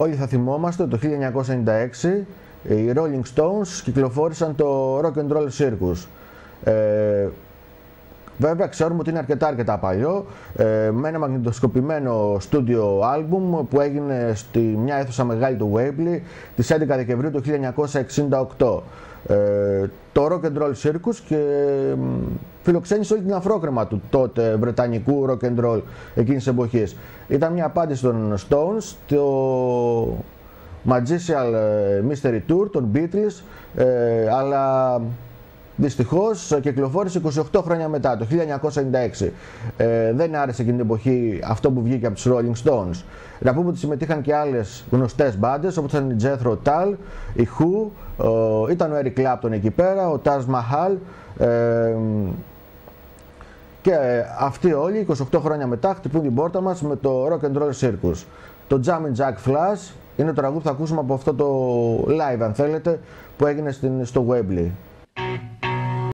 Όλοι θα θυμόμαστε το 1996 οι Rolling Stones κυκλοφόρησαν το Rock and Roll Circus. Ε, Βέβαια ξέρουμε ότι είναι αρκετά αρκετά παλιό ε, με ένα μαγνητοσκοπημένο στούντιο άλμπουμ που έγινε στη μια αίθουσα μεγάλη του Webley τις 11 Δεκεμβρίου του 1968. Ε, το Rock and Roll Circus και φιλοξένησε όλη την αφρόκρεμα του τότε βρετανικού rock and roll εκείνης της εποχής. Ήταν μια απάντηση των Stones, το Magical ε, Mystery Tour των Beatles, ε, αλλά Δυστυχώς κυκλοφόρησε 28 χρόνια μετά, το 1996. Ε, δεν άρεσε εκείνη την εποχή αυτό που βγήκε από τους Rolling Stones. Να πούμε ότι συμμετείχαν και άλλες γνωστές μπάντες όπως ήταν η Jethro Tull, η Who, ήταν ο Eric Clapton εκεί πέρα, ο Taz Mahal. Ε, και αυτοί όλοι 28 χρόνια μετά χτυπούν την πόρτα μας με το Rock and Roll Circus. Το Jamming Jack Flash είναι το τραγούδι που θα ακούσουμε από αυτό το live αν θέλετε που έγινε στην, στο Webley.